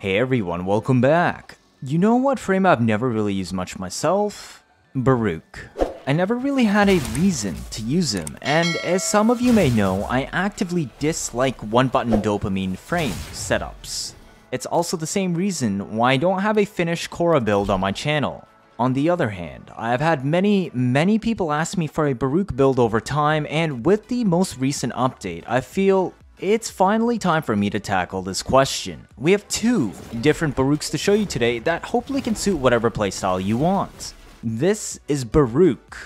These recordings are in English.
Hey everyone, welcome back. You know what frame I've never really used much myself? Baruuk. I never really had a reason to use him, and as some of you may know, I actively dislike one-button dopamine frame setups. It's also the same reason why I don't have a finished Khora build on my channel. On the other hand, I have had many, many people ask me for a Baruuk build over time, and with the most recent update, I feel it's finally time for me to tackle this question. We have two different Baruuks to show you today that hopefully can suit whatever playstyle you want. This is Baruuk,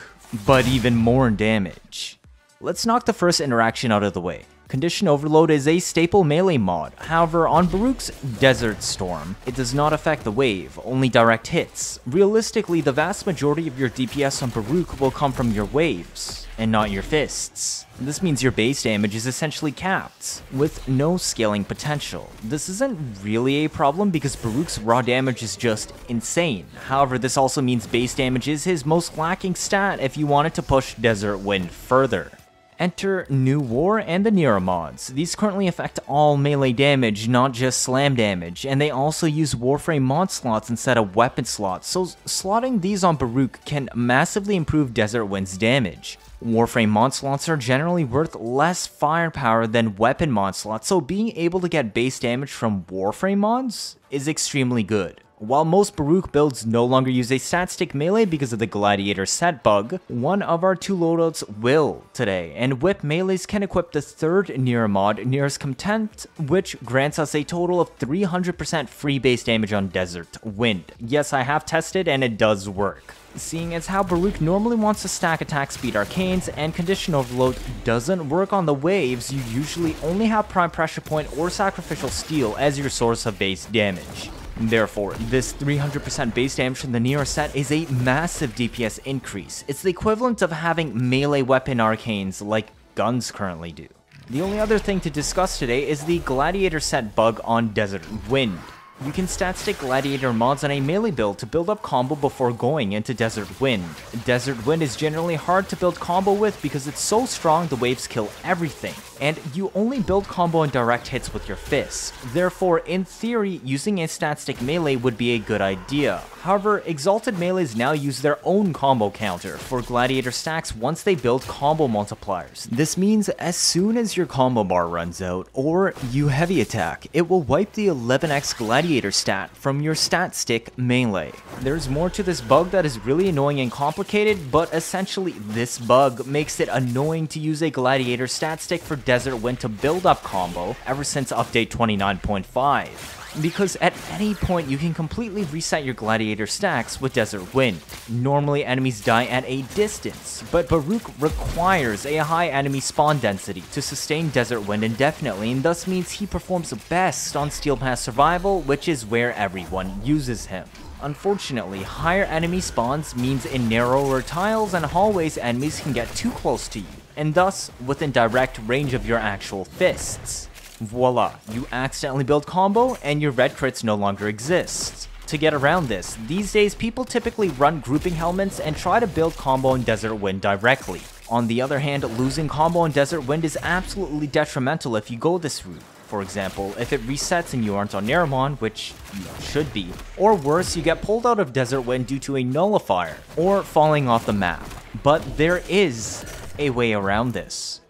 but even more in damage. Let's knock the first interaction out of the way. Condition Overload is a staple melee mod, however on Baruuk's Desert Storm, it does not affect the wave, only direct hits. Realistically, the vast majority of your DPS on Baruuk will come from your waves, and not your fists. This means your base damage is essentially capped, with no scaling potential. This isn't really a problem because Baruuk's raw damage is just insane. However, this also means base damage is his most lacking stat if you wanted to push Desert Wind further. Enter New War and the Nira mods. These currently affect all melee damage, not just slam damage, and they also use Warframe mod slots instead of weapon slots, so slotting these on Baruuk can massively improve Desert Wind's damage. Warframe mod slots are generally worth less firepower than weapon mod slots, so being able to get base damage from Warframe mods is extremely good. While most Baruuk builds no longer use a stat stick melee because of the Gladiator set bug, one of our two loadouts will today, and Whip melees can equip the third Nira mod, Nira's Contempt, which grants us a total of 300% free base damage on Desert Wind. Yes, I have tested and it does work. Seeing as how Baruuk normally wants to stack attack speed arcanes and condition overload doesn't work on the waves, you usually only have prime pressure point or sacrificial steel as your source of base damage. Therefore, this 300% base damage from the Nira set is a massive DPS increase. It's the equivalent of having melee weapon arcanes like guns currently do. The only other thing to discuss today is the Gladiator set bug on Desert Wind. You can stat stick Gladiator mods on a melee build to build up combo before going into Desert Wind. Desert Wind is generally hard to build combo with because it's so strong the waves kill everything, and you only build combo and direct hits with your fists. Therefore, in theory, using a stat stick melee would be a good idea. However, Exalted Melees now use their own combo counter for Gladiator stacks once they build combo multipliers. This means as soon as your combo bar runs out, or you heavy attack, it will wipe the 11x Gladiator stat from your stat stick melee. There's more to this bug that is really annoying and complicated, but essentially this bug makes it annoying to use a Gladiator stat stick for Desert Wind to build up combo ever since update 29.5 because at any point you can completely reset your gladiator stacks with Desert Wind. Normally enemies die at a distance, but Baruuk requires a high enemy spawn density to sustain Desert Wind indefinitely and thus means he performs best on Steel Path Survival, which is where everyone uses him. Unfortunately, higher enemy spawns means in narrower tiles and hallways enemies can get too close to you, and thus within direct range of your actual fists. Voila, you accidentally build combo and your red crits no longer exist. To get around this, these days people typically run grouping Helminths and try to build combo in Desert Wind directly. On the other hand, losing combo in Desert Wind is absolutely detrimental if you go this route. For example, if it resets and you aren't on Naramon, which you should be, or worse, you get pulled out of Desert Wind due to a nullifier, or falling off the map. But there is a way around this.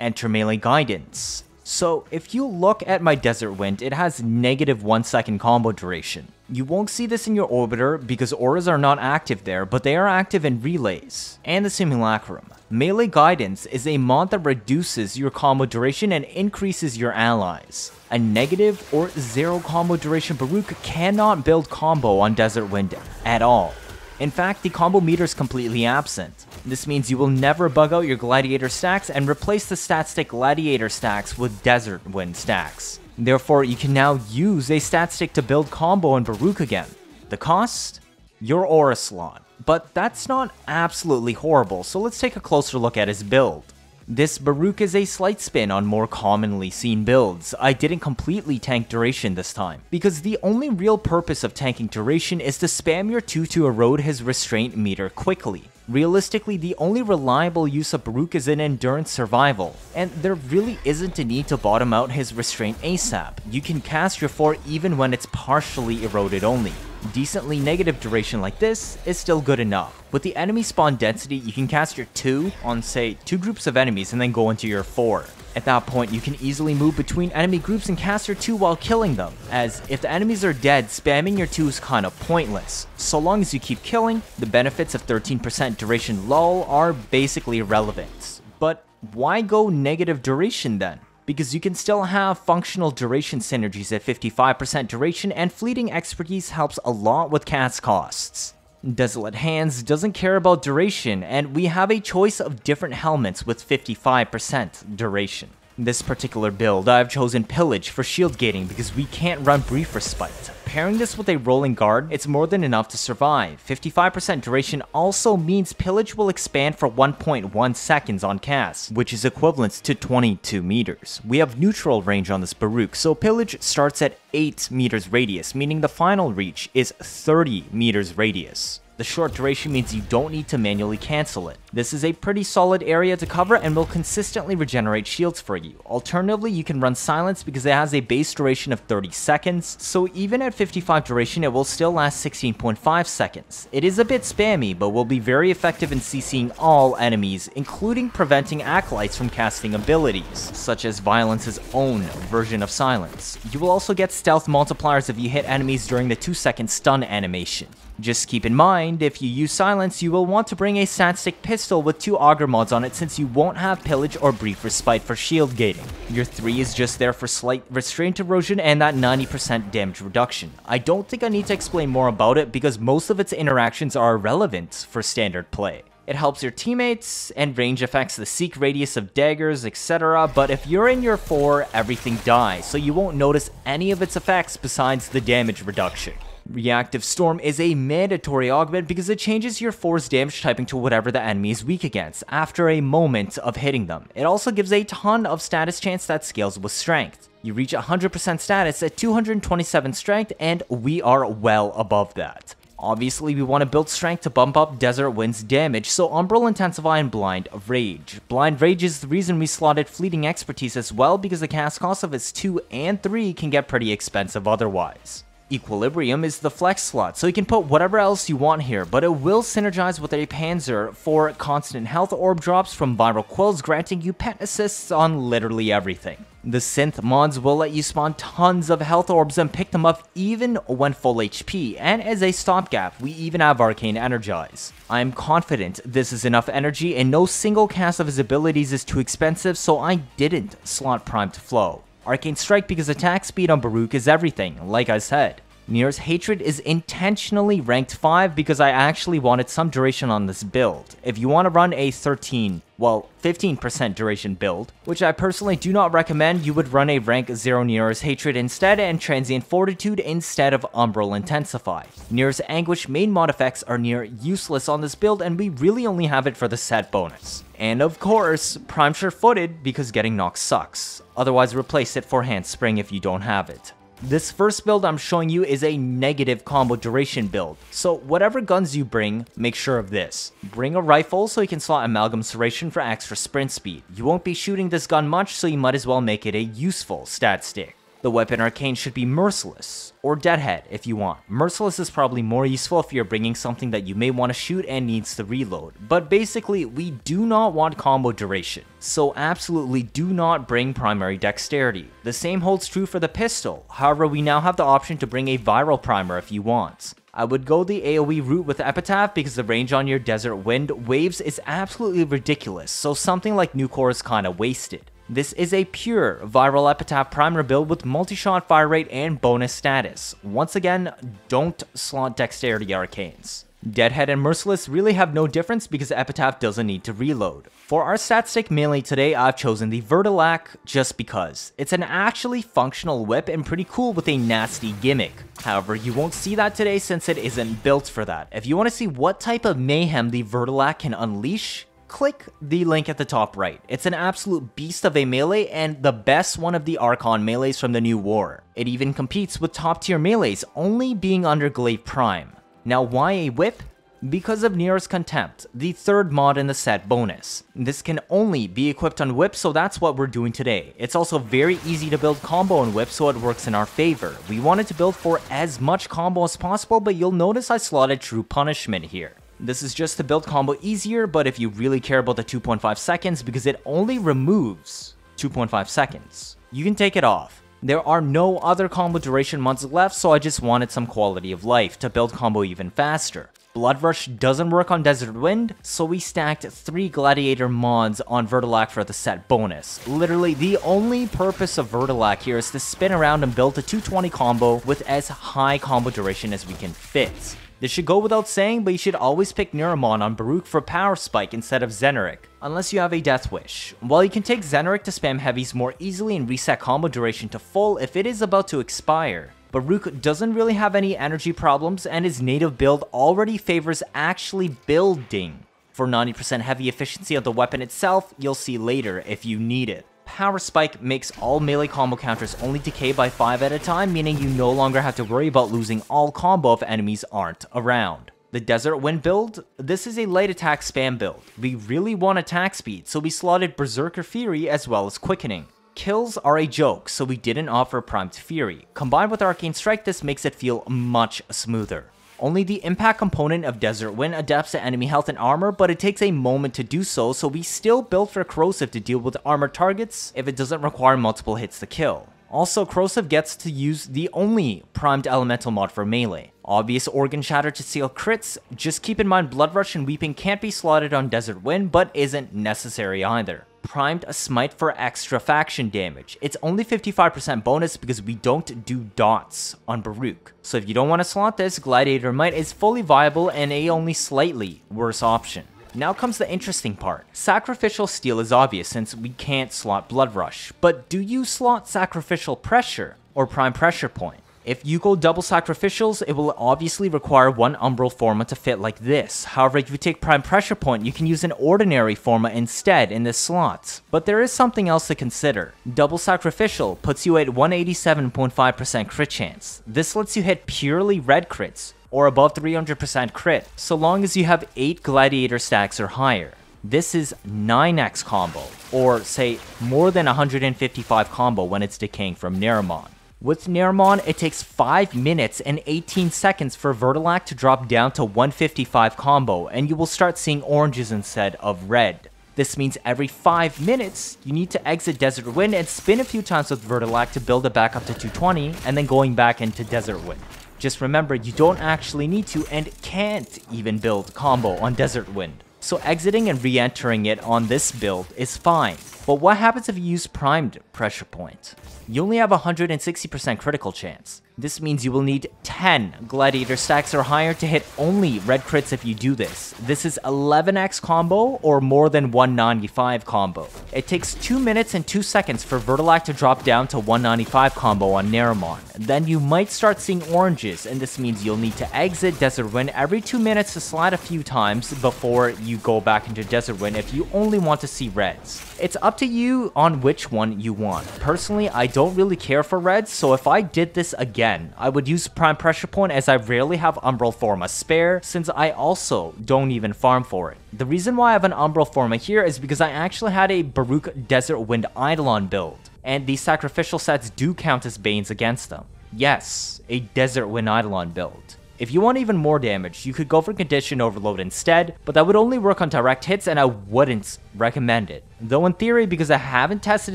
Enter melee guidance. So if you look at my Desert Wind, it has negative 1 second combo duration. You won't see this in your Orbiter because auras are not active there, but they are active in Relays and the Simulacrum. Melee Guidance is a mod that reduces your combo duration and increases your allies. A negative or zero combo duration Baruuk cannot build combo on Desert Wind at all. In fact, the combo meter is completely absent. This means you will never bug out your Gladiator stacks and replace the stat stick Gladiator stacks with Desert Wind stacks. Therefore, you can now use a stat stick to build combo in Baruuk again. The cost? Your Aura slot. But that's not absolutely horrible, so let's take a closer look at his build. This Baruuk is a slight spin on more commonly seen builds. I didn't completely tank duration this time, because the only real purpose of tanking duration is to spam your 2 to erode his restraint meter quickly. Realistically, the only reliable use of Baruuk is in endurance survival, and there really isn't a need to bottom out his restraint ASAP. You can cast your 4 even when it's partially eroded only. Decently negative duration like this is still good enough. With the enemy spawn density, you can cast your 2 on say 2 groups of enemies and then go into your 4. At that point, you can easily move between enemy groups and cast your 2 while killing them, as if the enemies are dead, spamming your 2 is kinda pointless. So long as you keep killing, the benefits of 13% duration lull are basically irrelevant. But why go negative duration then? Because you can still have functional duration synergies at 55% duration and fleeting expertise helps a lot with cast costs. Desolate Hands doesn't care about duration, and we have a choice of different Helminths with 55% duration. This particular build, I've chosen Pillage for shield gating because we can't run Brief Respite. Pairing this with a rolling guard, it's more than enough to survive. 55% duration also means Pillage will expand for 1.1 seconds on cast, which is equivalent to 22 meters. We have neutral range on this Baruuk, so Pillage starts at 8 meters radius, meaning the final reach is 30 meters radius. The short duration means you don't need to manually cancel it. This is a pretty solid area to cover and will consistently regenerate shields for you. Alternatively, you can run Silence because it has a base duration of 30 seconds, so even at 55 duration it will still last 16.5 seconds. It is a bit spammy, but will be very effective in CCing all enemies, including preventing Acolytes from casting abilities, such as Violence's own version of Silence. You will also get stealth multipliers if you hit enemies during the 2 second stun animation. Just keep in mind, if you use Silence, you will want to bring a Statstick pistol with two Augur mods on it since you won't have Pillage or Brief Respite for shield gating. Your 3 is just there for slight restraint erosion and that 90% damage reduction. I don't think I need to explain more about it because most of its interactions are irrelevant for standard play. It helps your teammates, and range affects the seek radius of daggers, etc. But if you're in your 4, everything dies, so you won't notice any of its effects besides the damage reduction. Reactive Storm is a mandatory augment because it changes your force damage typing to whatever the enemy is weak against after a moment of hitting them. It also gives a ton of status chance that scales with strength. You reach 100% status at 227 strength and we are well above that. Obviously, we want to build strength to bump up Desert Wind's damage, so Umbral Intensify and Blind Rage. Blind Rage is the reason we slotted Fleeting Expertise as well because the cast cost of its 2 and 3 can get pretty expensive otherwise. Equilibrium is the flex slot, so you can put whatever else you want here, but it will synergize with a Panzer for constant health orb drops from viral quills, granting you pet assists on literally everything. The synth mods will let you spawn tons of health orbs and pick them up even when full HP, and as a stopgap, we even have Arcane Energize. I'm confident this is enough energy and no single cast of his abilities is too expensive, so I didn't slot Primed Flow. Arcane Strike because attack speed on Baruuk is everything, like I said. Nira's Hatred is intentionally ranked 5 because I actually wanted some duration on this build. If you want to run a 13, well, 15% duration build, which I personally do not recommend, you would run a rank 0 Nira's Hatred instead and Transient Fortitude instead of Umbral Intensify. Nira's Anguish main mod effects are near useless on this build and we really only have it for the set bonus. And of course, Prime Sure-Footed because getting knocked sucks. Otherwise replace it for Handspring if you don't have it. This first build I'm showing you is a negative combo duration build, so whatever guns you bring, make sure of this. Bring a rifle so you can slot Amalgam Serration for extra sprint speed. You won't be shooting this gun much, so you might as well make it a useful stat stick. The weapon arcane should be Merciless, or Deadhead if you want. Merciless is probably more useful if you're bringing something that you may want to shoot and needs to reload, but basically we do not want combo duration, so absolutely do not bring primary dexterity. The same holds true for the pistol, however we now have the option to bring a viral primer if you want. I would go the AoE route with Epitaph because the range on your Desert Wind waves is absolutely ridiculous, so something like Nukor is kinda wasted. This is a pure viral epitaph primer build with multi-shot fire rate and bonus status. Once again, don't slot dexterity arcanes. Deadhead and Merciless really have no difference because Epitaph doesn't need to reload. For our stat stick melee today, I've chosen the Verdilac just because. It's an actually functional whip and pretty cool with a nasty gimmick. However, you won't see that today since it isn't built for that. If you want to see what type of mayhem the Verdilac can unleash, click the link at the top right. It's an absolute beast of a melee and the best one of the Archon melees from the new war. It even competes with top tier melees, only being under Glaive Prime. Now why a whip? because of Nira's Contempt, the third mod in the set bonus. This can only be equipped on Whip, so that's what we're doing today. It's also very easy to build combo on Whip, so it works in our favor. We wanted to build for as much combo as possible, but you'll notice I slotted True Punishment here. This is just to build combo easier, but if you really care about the 2.5 seconds, because it only removes 2.5 seconds, you can take it off. There are no other combo duration mods left, so I just wanted some quality of life to build combo even faster. Blood Rush doesn't work on Desert Wind, so we stacked 3 Gladiator mods on Verdilac for the set bonus. Literally, the only purpose of Verdilac here is to spin around and build a 220 combo with as high combo duration as we can fit. This should go without saying, but you should always pick Naramon on Baruuk for Power Spike instead of Zenurik, unless you have a Death Wish. While you can take Zenurik to spam heavies more easily and reset combo duration to full if it is about to expire, Baruuk doesn't really have any energy problems and his native build already favors actually building. For 90% heavy efficiency of the weapon itself, you'll see later if you need it. Power Spike makes all melee combo counters only decay by 5 at a time, meaning you no longer have to worry about losing all combo if enemies aren't around. The Desert Wind build? This is a light attack spam build. We really want attack speed, so we slotted Berserker Fury as well as Quickening. Kills are a joke, so we didn't offer Primed Fury. Combined with Arcane Strike, this makes it feel much smoother. Only the impact component of Desert Wind adapts to enemy health and armor, but it takes a moment to do so, so we still built for Corrosive to deal with armor targets if it doesn't require multiple hits to kill. Also, Corrosive gets to use the only primed elemental mod for melee. Obvious Organ Shatter to seal crits, just keep in mind Blood Rush and Weeping can't be slotted on Desert Wind, but isn't necessary either primed a smite for extra faction damage. It's only 55% bonus because we don't do dots on Baruuk. So if you don't want to slot this, Gladiator Might is fully viable and a only slightly worse option. Now comes the interesting part. Sacrificial Steel is obvious since we can't slot Blood Rush, but do you slot Sacrificial Pressure or Prime Pressure Point? If you go double sacrificials, it will obviously require one umbral forma to fit like this. However, if you take prime pressure point, you can use an ordinary forma instead in this slot. But there is something else to consider. Double sacrificial puts you at 187.5% crit chance. This lets you hit purely red crits, or above 300% crit, so long as you have 8 gladiator stacks or higher. This is 9x combo, or say more than 155 combo when it's decaying from Naramon. With Naramon, it takes 5 minutes and 18 seconds for Verdilac to drop down to 155 combo, and you will start seeing oranges instead of red. This means every 5 minutes, you need to exit Desert Wind and spin a few times with Verdilac to build it back up to 220, and then going back into Desert Wind. Just remember, you don't actually need to and can't even build combo on Desert Wind. So exiting and re-entering it on this build is fine. But what happens if you use primed pressure point? You only have 160% critical chance. This means you will need 10 Gladiator stacks or higher to hit only red crits if you do this. This is 11x combo or more than 195 combo. It takes 2 minutes and 2 seconds for Verdilac to drop down to 195 combo on Naramon. Then you might start seeing oranges and this means you'll need to exit Desert Wind every 2 minutes to slide a few times before you go back into Desert Wind if you only want to see reds. It's up to you on which one you want. Personally, I don't really care for reds, so if I did this again again, I would use Prime Pressure Point as I rarely have Umbral Forma spare, since I also don't even farm for it. The reason why I have an Umbral Forma here is because I actually had a Baruuk Desert Wind Eidolon build, and these sacrificial sets do count as Banes against them. Yes, a Desert Wind Eidolon build. If you want even more damage, you could go for Condition Overload instead, but that would only work on direct hits and I wouldn't recommend it. Though in theory, because I haven't tested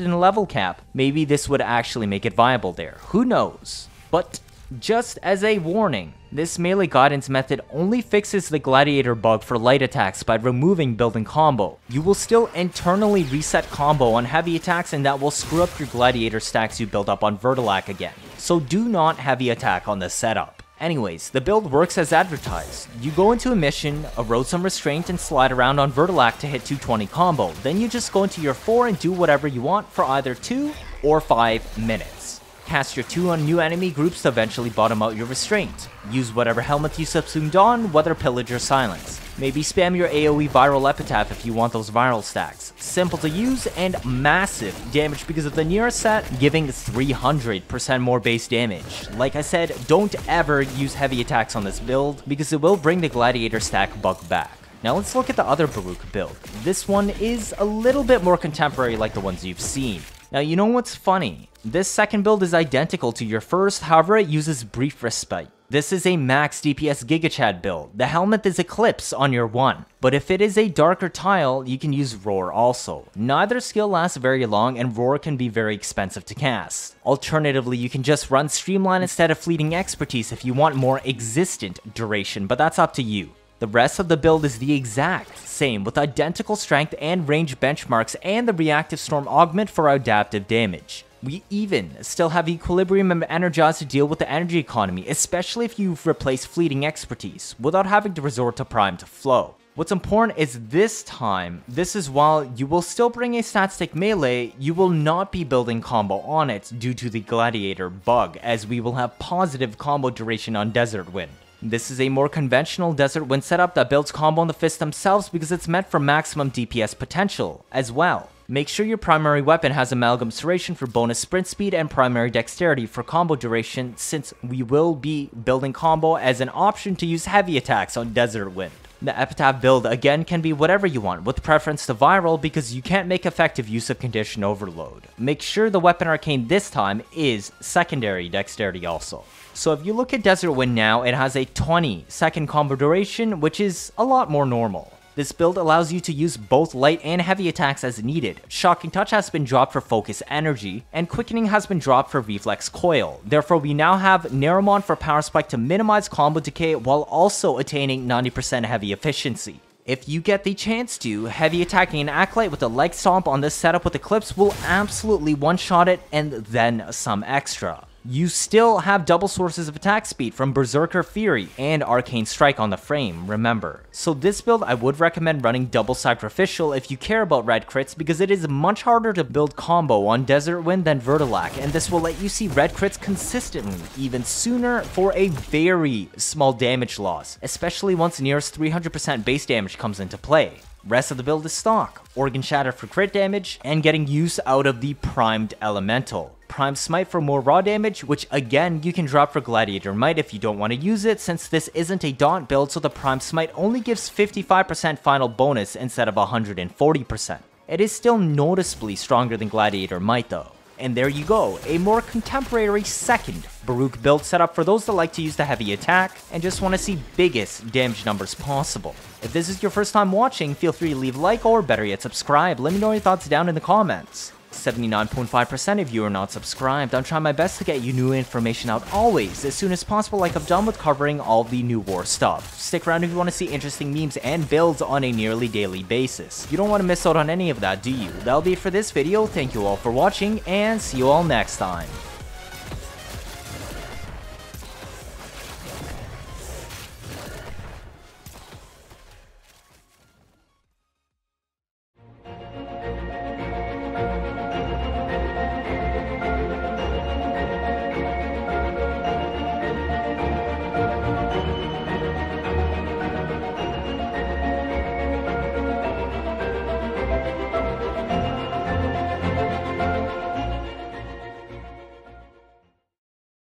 in level cap, maybe this would actually make it viable there. Who knows? But just as a warning, this melee guidance method only fixes the gladiator bug for light attacks by removing building combo. You will still internally reset combo on heavy attacks and that will screw up your gladiator stacks you build up on Verdilac again. So do not heavy attack on this setup. Anyways, the build works as advertised. You go into a mission, erode some restraint, and slide around on Verdilac to hit 220 combo. Then you just go into your 4 and do whatever you want for either 2 or 5 minutes. Cast your 2 on new enemy groups to eventually bottom out your restraint. Use whatever Helminth you subsumed on, whether pillage or silence. Maybe spam your AoE viral epitaph if you want those viral stacks. Simple to use and massive damage because of the Nira's set, giving 300% more base damage. Like I said, don't ever use heavy attacks on this build because it will bring the gladiator stack bug back. Now let's look at the other Baruuk build. This one is a little bit more contemporary like the ones you've seen. Now you know what's funny? This second build is identical to your first, however it uses Brief Respite. This is a max DPS Giga Chad build. The Helminth is Eclipse on your 1, but if it is a darker tile, you can use Roar also. Neither skill lasts very long and Roar can be very expensive to cast. Alternatively, you can just run Streamline instead of Fleeting Expertise if you want more existent duration, but that's up to you. The rest of the build is the exact same with identical strength and range benchmarks and the reactive storm augment for adaptive damage. We even still have Equilibrium and Energize to deal with the energy economy, especially if you've replaced fleeting expertise, without having to resort to Prime to flow. What's important is this time, this is while you will still bring a stat stick melee, you will not be building combo on it due to the gladiator bug, as we will have positive combo duration on Desert Wind. This is a more conventional Desert Wind setup that builds combo on the fists themselves because it's meant for maximum DPS potential as well. Make sure your primary weapon has Amalgam Serration for bonus sprint speed and primary dexterity for combo duration since we will be building combo as an option to use heavy attacks on Desert Wind. The Epitaph build again can be whatever you want, with preference to viral because you can't make effective use of condition overload. Make sure the weapon arcane this time is secondary dexterity also. So if you look at Desert Wind now, it has a 20 second combo duration, which is a lot more normal. This build allows you to use both light and heavy attacks as needed. Shocking Touch has been dropped for Focus Energy, and Quickening has been dropped for Reflex Coil. Therefore, we now have Naramon for Power Spike to minimize combo decay while also attaining 90% heavy efficiency. If you get the chance to, heavy attacking an Acolyte with a leg stomp on this setup with Eclipse will absolutely one-shot it and then some extra you still have double sources of attack speed from Berserker Fury and Arcane Strike on the frame, remember. So this build I would recommend running double sacrificial if you care about red crits because it is much harder to build combo on Desert Wind than Verdilac and this will let you see red crits consistently even sooner for a very small damage loss, especially once Nira's 300% base damage comes into play. Rest of the build is stock, Organ Shatter for crit damage, and getting use out of the Primed Elemental. Prime Smite for more raw damage, which again you can drop for Gladiator Might if you don't want to use it since this isn't a Daunt build so the Prime Smite only gives 55% final bonus instead of 140%. It is still noticeably stronger than Gladiator Might though. And there you go, a more contemporary second Baruuk build setup for those that like to use the heavy attack and just want to see biggest damage numbers possible. If this is your first time watching, feel free to leave like or better yet subscribe, let me know your thoughts down in the comments. 79.5% of you are not subscribed. I'm trying my best to get you new information out always, as soon as possible like I'm done with covering all the new war stuff. Stick around if you want to see interesting memes and builds on a nearly daily basis. You don't want to miss out on any of that, do you? That'll be it for this video, thank you all for watching, and see you all next time.